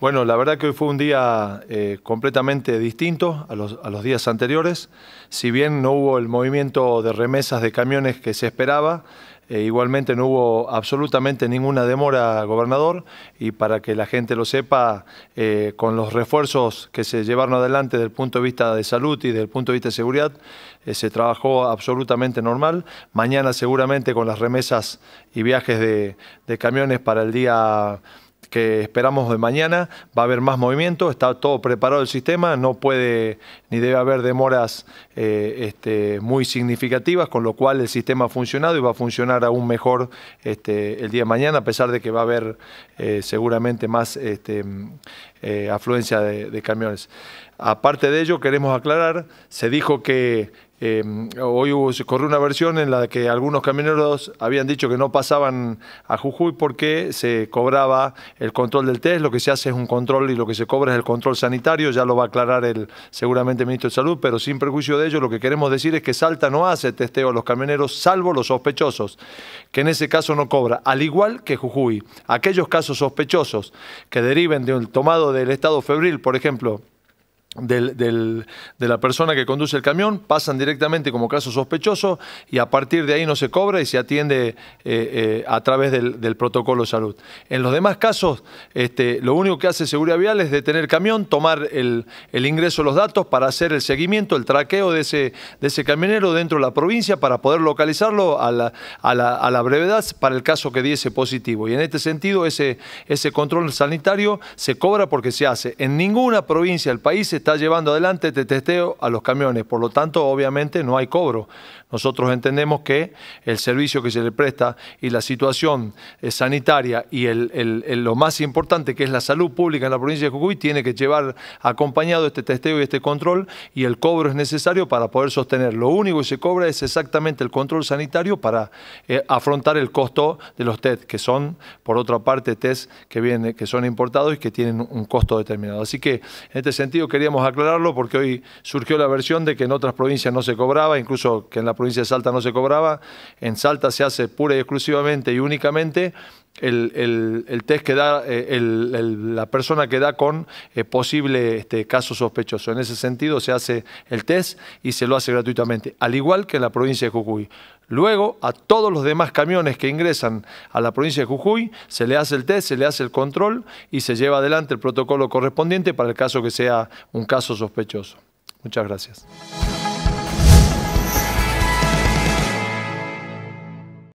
Bueno, la verdad que hoy fue un día eh, completamente distinto a los, días anteriores. Si bien no hubo el movimiento de remesas de camiones que se esperaba, eh, igualmente no hubo absolutamente ninguna demora, gobernador, y para que la gente lo sepa, eh, con los refuerzos que se llevaron adelante desde el punto de vista de salud y desde el punto de vista de seguridad, se trabajó absolutamente normal. Mañana seguramente con las remesas y viajes de camiones para el día que esperamos de mañana, va a haber más movimiento, está todo preparado el sistema, no puede ni debe haber demoras eh, este, muy significativas, con lo cual el sistema ha funcionado y va a funcionar aún mejor este, el día de mañana, a pesar de que va a haber eh, seguramente más este, eh, afluencia de camiones. Aparte de ello, queremos aclarar, se dijo que eh, hoy se corrió una versión en la que algunos camioneros habían dicho que no pasaban a Jujuy porque se cobraba el control del test, lo que se hace es un control y lo que se cobra es el control sanitario, ya lo va a aclarar el seguramente el ministro de Salud, pero sin perjuicio de ello lo que queremos decir es que Salta no hace testeo a los camioneros salvo los sospechosos, que en ese caso no cobra, al igual que Jujuy. Aquellos casos sospechosos que deriven del tomado del estado febril, por ejemplo, de la persona que conduce el camión, pasan directamente como caso sospechoso y a partir de ahí no se cobra y se atiende eh, eh, a través del, protocolo de salud. En los demás casos, este, lo único que hace Seguridad Vial es detener el camión, tomar el, ingreso de los datos para hacer el seguimiento, el traqueo de ese, de ese camionero dentro de la provincia para poder localizarlo a la, a la, brevedad para el caso que diese positivo. Y en este sentido, ese, ese control sanitario se cobra porque se hace. En ninguna provincia del país está llevando adelante este testeo a los camiones, por lo tanto, obviamente no hay cobro. Nosotros entendemos que el servicio que se le presta y la situación eh, sanitaria y lo más importante que es la salud pública en la provincia de Jujuy tiene que llevar acompañado este testeo y este control y el cobro es necesario para poder sostener. Lo único que se cobra es exactamente el control sanitario para eh, afrontar el costo de los test, que son, por otra parte, test que, vienen, que son importados y que tienen un costo determinado. Así que en este sentido queríamos aclararlo porque hoy surgió la versión de que en otras provincias no se cobraba, incluso que en la provincia de Salta no se cobraba. En Salta se hace pura y exclusivamente y únicamente el, test que da eh, la persona que da con eh, posible este, caso sospechoso. En ese sentido se hace el test y se lo hace gratuitamente, al igual que en la provincia de Jujuy. Luego, a todos los demás camiones que ingresan a la provincia de Jujuy, se le hace el test, se le hace el control y se lleva adelante el protocolo correspondiente para el caso que sea un caso sospechoso. Muchas gracias.